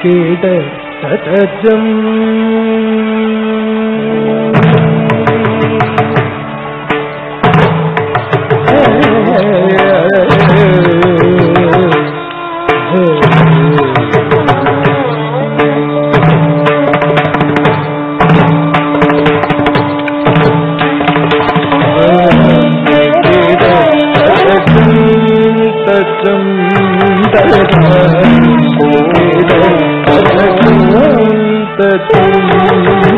கிட சதஜம் தச்சம்